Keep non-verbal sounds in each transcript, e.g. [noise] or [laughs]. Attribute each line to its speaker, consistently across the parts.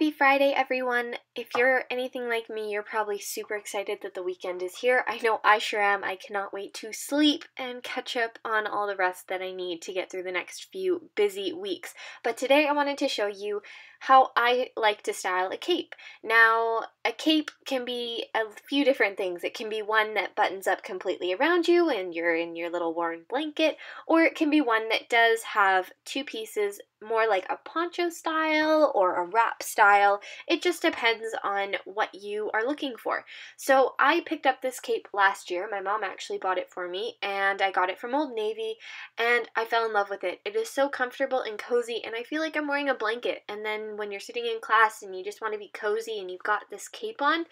Speaker 1: Happy Friday, everyone. If you're anything like me, you're probably super excited that the weekend is here. I know I sure am. I cannot wait to sleep and catch up on all the rest that I need to get through the next few busy weeks. But today I wanted to show you how I like to style a cape. Now, a cape can be a few different things. It can be one that buttons up completely around you and you're in your little warm blanket, or it can be one that does have two pieces more like a poncho style or a wrap style. It just depends on what you are looking for. So I picked up this cape last year. My mom actually bought it for me and I got it from Old Navy and I fell in love with it. It is so comfortable and cozy and I feel like I'm wearing a blanket. And then when you're sitting in class and you just want to be cozy and you've got this cape on,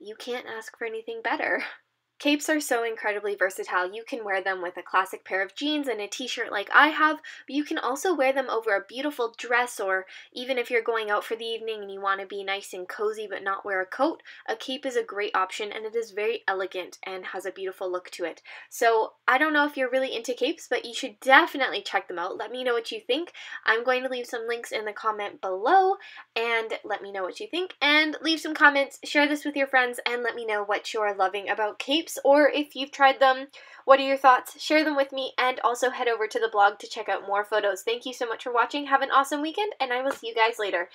Speaker 1: you can't ask for anything better. [laughs] Capes are so incredibly versatile. You can wear them with a classic pair of jeans and a t-shirt like I have, but you can also wear them over a beautiful dress or even if you're going out for the evening and you want to be nice and cozy but not wear a coat, a cape is a great option and it is very elegant and has a beautiful look to it. So I don't know if you're really into capes, but you should definitely check them out. Let me know what you think. I'm going to leave some links in the comment below and let me know what you think and leave some comments, share this with your friends and let me know what you're loving about capes or if you've tried them, what are your thoughts? Share them with me and also head over to the blog to check out more photos. Thank you so much for watching. Have an awesome weekend and I will see you guys later.